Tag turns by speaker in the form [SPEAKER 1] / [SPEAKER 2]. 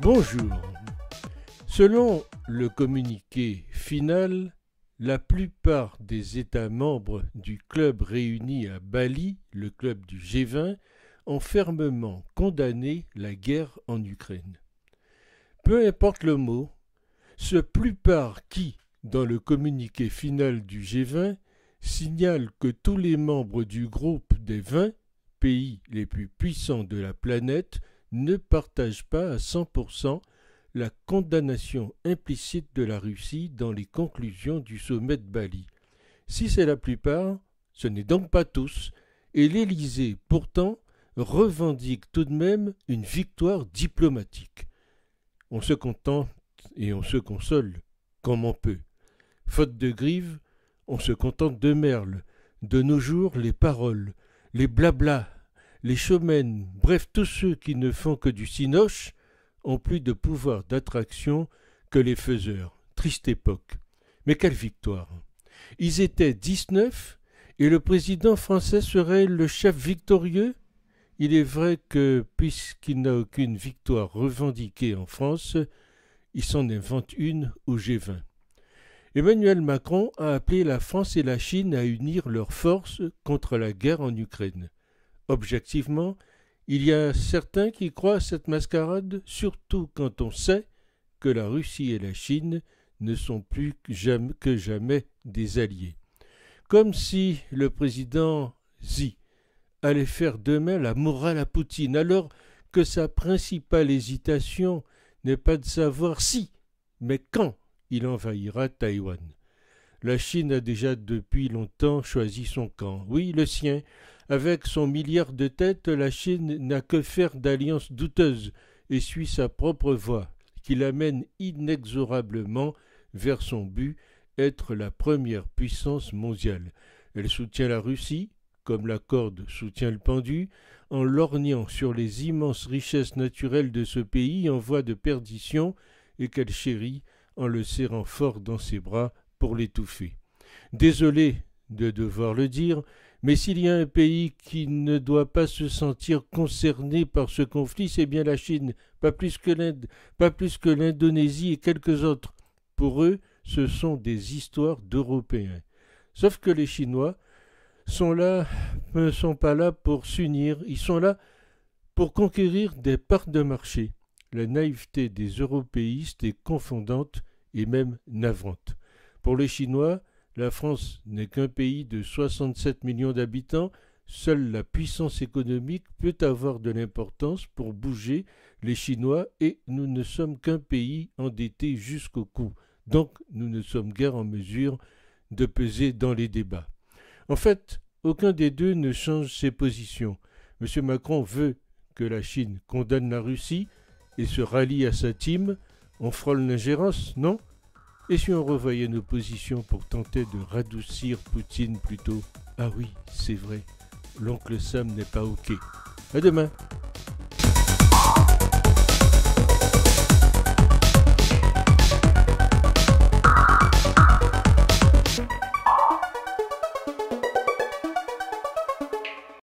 [SPEAKER 1] Bonjour. Selon le communiqué final, la plupart des États membres du club réuni à Bali, le club du G20, ont fermement condamné la guerre en Ukraine. Peu importe le mot, ce plupart qui, dans le communiqué final du G20, signale que tous les membres du groupe des 20 pays les plus puissants de la planète ne partagent pas à 100% la condamnation implicite de la Russie dans les conclusions du sommet de Bali. Si c'est la plupart, ce n'est donc pas tous, et l'Élysée pourtant revendique tout de même une victoire diplomatique. On se contente et on se console comme on peut. Faute de grives, on se contente de merle. De nos jours, les paroles, les blablas, les chomènes, bref tous ceux qui ne font que du cinoche, ont plus de pouvoir d'attraction que les faiseurs. Triste époque. Mais quelle victoire. Ils étaient dix-neuf, et le président français serait le chef victorieux Il est vrai que, puisqu'il n'a aucune victoire revendiquée en France, il s'en invente une au G20. Emmanuel Macron a appelé la France et la Chine à unir leurs forces contre la guerre en Ukraine. Objectivement, il y a certains qui croient à cette mascarade, surtout quand on sait que la Russie et la Chine ne sont plus que jamais, des alliés. Comme si le président Xi allait faire demain la morale à Poutine, alors que sa principale hésitation n'est pas de savoir si, mais quand il envahira Taïwan. La Chine a déjà depuis longtemps choisi son camp, oui, le sien. Avec son milliard de têtes, la Chine n'a que faire d'alliances douteuses et suit sa propre voie, qui l'amène inexorablement vers son but, être la première puissance mondiale. Elle soutient la Russie, comme la corde soutient le pendu, en lorgnant sur les immenses richesses naturelles de ce pays en voie de perdition et qu'elle chérit en le serrant fort dans ses bras pour l'étouffer. Désolé de devoir le dire, mais s'il y a un pays qui ne doit pas se sentir concerné par ce conflit, c'est bien la Chine, pas plus que l'Inde, pas plus que l'Indonésie et quelques autres. Pour eux, ce sont des histoires d'Européens. Sauf que les Chinois sont là, ne sont pas là pour s'unir, ils sont là pour conquérir des parts de marché. La naïveté des européistes est confondante et même navrante. Pour les Chinois, la France n'est qu'un pays de 67 millions d'habitants, seule la puissance économique peut avoir de l'importance pour bouger les Chinois et nous ne sommes qu'un pays endetté jusqu'au cou. Donc nous ne sommes guère en mesure de peser dans les débats. En fait, aucun des deux ne change ses positions. M. Macron veut que la Chine condamne la Russie et se rallie à sa team. On frôle l'ingérence, non? Et si on revoyait nos positions pour tenter de radoucir Poutine plutôt? Ah oui, c'est vrai, l'oncle Sam n'est pas OK. À demain